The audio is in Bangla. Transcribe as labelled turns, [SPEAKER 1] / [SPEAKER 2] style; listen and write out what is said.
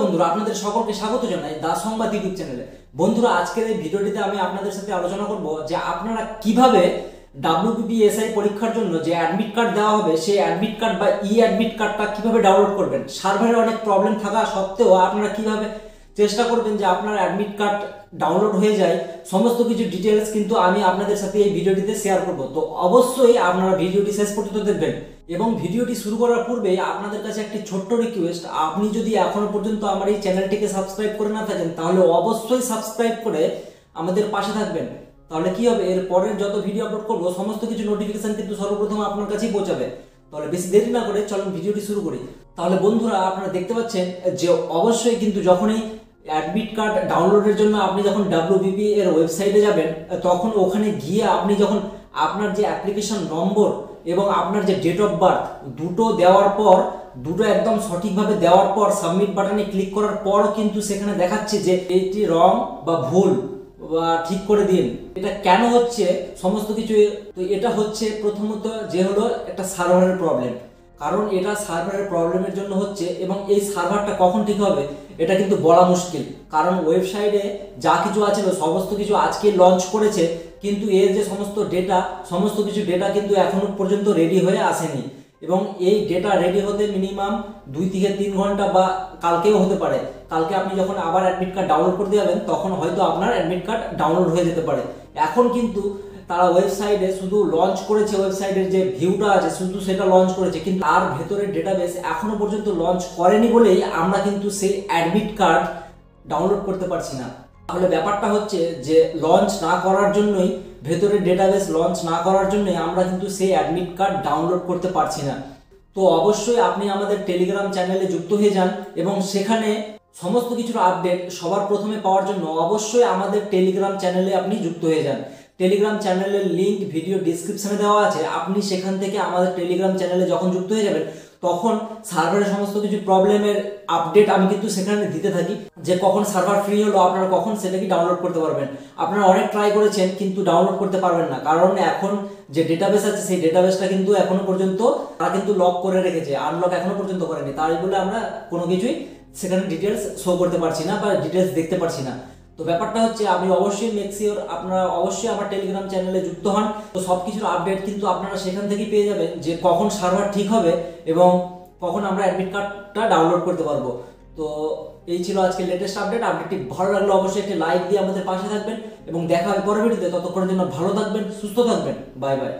[SPEAKER 1] বন্ধুরা, আপনাদের সকলকে স্বাগত জানাই দা সংবাদ ইউটিউব চ্যানেলে। বন্ধুরা, আজকের এই ভিডিওটিতে আমি আপনাদের সাথে আলোচনা করব যে আপনারা কীভাবে ডাব্লিউবিপিএসআই পরীক্ষার জন্য যে অ্যাডমিট কার্ড দেওয়া হবে, সেই অ্যাডমিট কার্ড বা ই অ্যাডমিট কার্ডটা কীভাবে ডাউনলোড করবেন? সার্ভারে অনেক প্রবলেম থাকা সত্ত্বেও আপনারা কীভাবে চেষ্টা করবেন যে আপনার অ্যাডমিট কার্ড ডাউনলোড হয়ে যায়, সমস্ত কিছু ডিটেলস কিন্তু আমি আপনাদের সাথে এই ভিডিওটিতে শেয়ার করব। তো অবশ্যই আপনারা ভিডিওটি শেষ পর্যন্ত দেখবেন। এবং ভিডিওটি শুরু করার পূর্বে আপনাদের কাছে একটি ছোট্ট রিকোয়েস্ট আপনি যদি এখনও পর্যন্ত আমার এই চ্যানেলটিকে সাবস্ক্রাইব করে না থাকেন, তাহলে অবশ্যই সাবস্ক্রাইব করে আমাদের পাশে থাকবেন। তাহলে কি হবে? এর পরের যত ভিডিও আপলোড করব, সমস্ত কিছু নোটিফিকেশন কিন্তু সর্বপ্রথম আপনার কাছেই পৌঁছাবে। তাহলে বেশি দেরি না করে চলুন ভিডিওটি শুরু করি। তাহলে বন্ধুরা, আপনারা দেখতে পাচ্ছেন যে অবশ্যই কিন্তু যখনই অ্যাডমিট কার্ড ডাউনলোডের জন্য আপনি যখন ডাব্লিউবিপি এর ওয়েবসাইটে যাবেন, তখন ওখানে গিয়ে আপনি যখন আপনার যে অ্যাপ্লিকেশন নম্বর এবং আপনার যে ডেট অফ বার্থ দুটো দেওয়ার পর, দুটো একদম সঠিকভাবে দেওয়ার পর সাবমিট বাটনে ক্লিক করার পর কিন্তু সেখানে দেখাচ্ছে যে এটি রং বা ভুল, বা ঠিক করে দিন। এটা কেন হচ্ছে? সমস্ত কিছু, তো এটা হচ্ছে প্রথমত যে হলো একটা সার্ভারের প্রবলেম কারণ এটা সার্ভারের প্রবলেমের জন্য হচ্ছে এবং এই সার্ভারটা কখন ঠিক হবে, এটা কিন্তু বলা মুশকিল। কারণ ওয়েবসাইটে যা কিছু আছে, সমস্ত কিছু আজকে লঞ্চ করেছে, কিন্তু এর যে সমস্ত ডেটা সমস্ত কিছু ডেটা কিন্তু এখনও পর্যন্ত রেডি হয়ে আসেনি। এবং এই ডেটা রেডি হতে মিনিমাম দুই থেকে তিন ঘণ্টা বা কালকেও হতে পারে। কালকে আপনি যখন আবার অ্যাডমিট কার্ড ডাউনলোড করতে যাবেন তখন হয়তো আপনার অ্যাডমিট কার্ড ডাউনলোড হয়ে যেতে পারে। এখন কিন্তু তারা ওয়েবসাইটে শুধু লঞ্চ করেছে ওয়েবসাইটের যে ভিউটা আছে, শুধু সেটা লঞ্চ করেছে, কিন্তু তার ভেতরের ডেটাবেস এখনও পর্যন্ত লঞ্চ করেনি বলেই আমরা কিন্তু সেই অ্যাডমিট কার্ড ডাউনলোড করতে পারছি না। তাহলে ব্যাপারটা হচ্ছে যে লঞ্চ না করার জন্যই, ভেতরের ডেটাবেস লঞ্চ না করার জন্যই আমরা কিন্তু সেই অ্যাডমিট কার্ড ডাউনলোড করতে পারছি না। তো অবশ্যই আপনি আমাদের টেলিগ্রাম চ্যানেলে যুক্ত হয়ে যান এবং সেখানে সমস্ত কিছুর আপডেট সবার প্রথমে পাওয়ার জন্য অবশ্যই আমাদের টেলিগ্রাম চ্যানেলে আপনি যুক্ত হয়ে যান। টেলিগ্রাম চ্যানেলের লিঙ্ক ভিডিও ডিসক্রিপশনে দেওয়া আছে। আপনি সেখান থেকে আমাদের টেলিগ্রাম চ্যানেলে যখন যুক্ত হয়ে যাবেন, তখন সার্ভারের সমস্ত কিছু প্রবলেমের আপডেট আমি কিন্তু সেখানে দিতে থাকি। যে কখন সার্ভার ফ্রি হলো, আপনারা কখন সেটাকে ডাউনলোড করতে পারবেন। আপনারা অনেক ট্রাই করেছেন, কিন্তু ডাউনলোড করতে পারবেন না। কারণ এখন যে ডেটাবেস আছে, সেই ডেটাবেসটা কিন্তু এখনও পর্যন্ত তারা কিন্তু লক করে রেখেছে। আনলক এখনও পর্যন্ত করেনি। তাই বলে আমরা কোনো কিছুই সেখানে ডিটেলস শো করতে পারছি না বা ডিটেলস দেখতে পারছি না। তো ব্যাপারটা হচ্ছে আমি অবশ্যই মেক শিওর আপনারা অবশ্যই আমার টেলিগ্রাম চ্যানেলে যুক্ত হন। তো সব কিছুর আপডেট কিন্তু আপনারা সেখান থেকেই পেয়ে যাবেন যে কখন সার্ভার ঠিক হবে এবং কখন আমরা অ্যাডমিট কার্ডটা ডাউনলোড করতে পারব। তো এই ছিল আজকে লেটেস্ট আপডেট আপডেটটি ভালো লাগলে অবশ্যই একটি লাইক দিয়ে আমাদের পাশে থাকবেন এবং দেখা হবে পরের ভিডিওতে। ততক্ষণের জন্য ভালো থাকবেন, সুস্থ থাকবেন। Bye bye